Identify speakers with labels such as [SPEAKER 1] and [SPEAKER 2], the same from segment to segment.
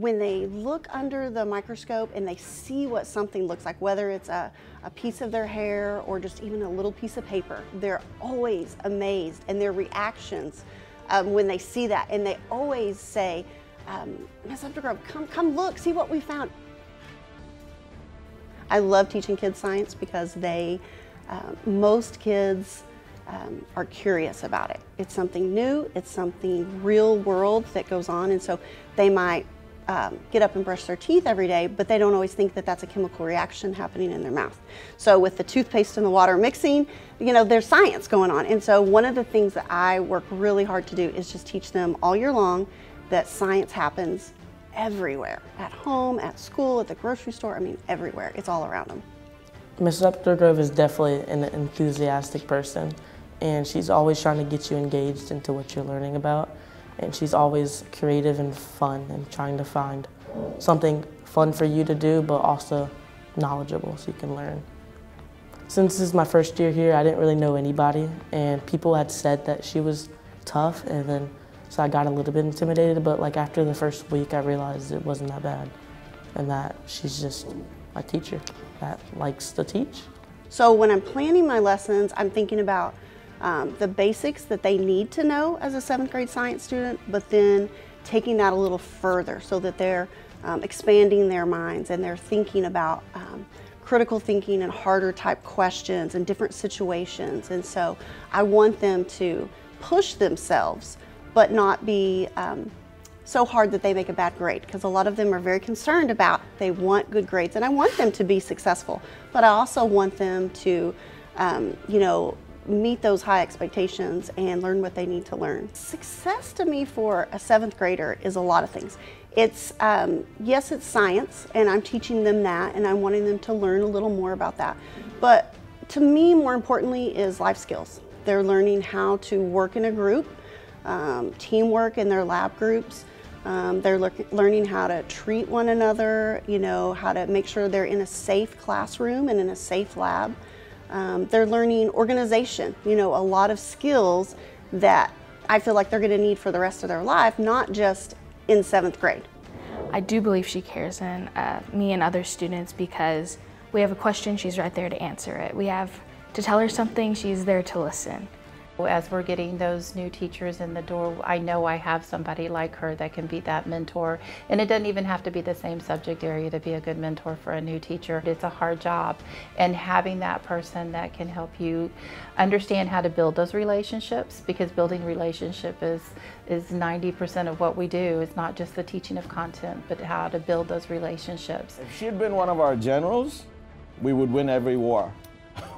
[SPEAKER 1] when they look under the microscope and they see what something looks like, whether it's a, a piece of their hair or just even a little piece of paper, they're always amazed and their reactions um, when they see that. And they always say, um, Ms. Uptergrove, come, come look, see what we found. I love teaching kids science because they, uh, most kids um, are curious about it. It's something new, it's something real world that goes on, and so they might um, get up and brush their teeth every day, but they don't always think that that's a chemical reaction happening in their mouth. So with the toothpaste and the water mixing, you know, there's science going on. And so one of the things that I work really hard to do is just teach them all year long that science happens everywhere, at home, at school, at the grocery store, I mean, everywhere. It's all around them.
[SPEAKER 2] Mrs. Uptergrove is definitely an enthusiastic person, and she's always trying to get you engaged into what you're learning about and she's always creative and fun and trying to find something fun for you to do, but also knowledgeable so you can learn. Since this is my first year here, I didn't really know anybody, and people had said that she was tough, and then so I got a little bit intimidated, but like after the first week, I realized it wasn't that bad, and that she's just a teacher that likes to teach.
[SPEAKER 1] So when I'm planning my lessons, I'm thinking about um, the basics that they need to know as a seventh grade science student, but then taking that a little further so that they're um, expanding their minds and they're thinking about um, critical thinking and harder type questions and different situations. And so I want them to push themselves, but not be um, so hard that they make a bad grade because a lot of them are very concerned about they want good grades and I want them to be successful, but I also want them to, um, you know, meet those high expectations and learn what they need to learn. Success to me for a seventh grader is a lot of things. It's, um, yes, it's science, and I'm teaching them that, and I'm wanting them to learn a little more about that. But to me, more importantly, is life skills. They're learning how to work in a group, um, teamwork in their lab groups. Um, they're learning how to treat one another, you know, how to make sure they're in a safe classroom and in a safe lab. Um, they're learning organization, you know, a lot of skills that I feel like they're going to need for the rest of their life, not just in seventh grade.
[SPEAKER 3] I do believe she cares in uh, me and other students because we have a question, she's right there to answer it. We have to tell her something, she's there to listen.
[SPEAKER 4] As we're getting those new teachers in the door, I know I have somebody like her that can be that mentor. And it doesn't even have to be the same subject area to be a good mentor for a new teacher. It's a hard job. And having that person that can help you understand how to build those relationships, because building relationship is, is 90% of what we do. It's not just the teaching of content, but how to build those relationships.
[SPEAKER 5] If she had been one of our generals, we would win every war.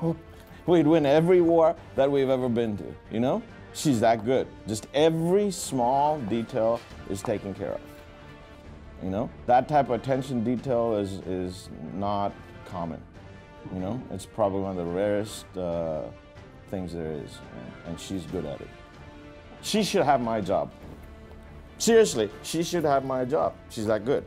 [SPEAKER 5] We'd win every war that we've ever been to, you know? She's that good. Just every small detail is taken care of. You know? That type of attention detail is, is not common. You know? It's probably one of the rarest uh, things there is, and she's good at it. She should have my job. Seriously, she should have my job. She's that good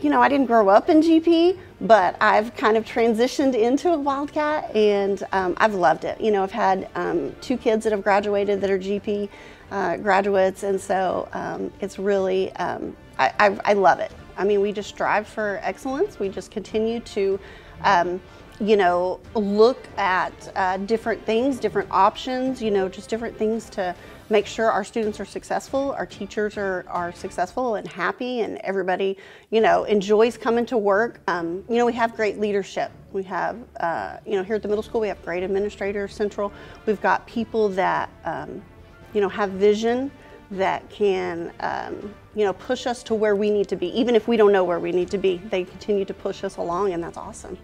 [SPEAKER 1] you know, I didn't grow up in GP, but I've kind of transitioned into a Wildcat and um, I've loved it. You know, I've had um, two kids that have graduated that are GP uh, graduates, and so um, it's really, um, I, I, I, love it. I mean, we just strive for excellence. We just continue to, um, you know, look at uh, different things, different options, you know, just different things to make sure our students are successful, our teachers are, are successful and happy, and everybody, you know, enjoys coming to work. Um, you know, we have great leadership. We have, uh, you know, here at the middle school, we have great administrators, central. We've got people that, um, you know, have vision that can, um, you know, push us to where we need to be. Even if we don't know where we need to be, they continue to push us along, and that's awesome.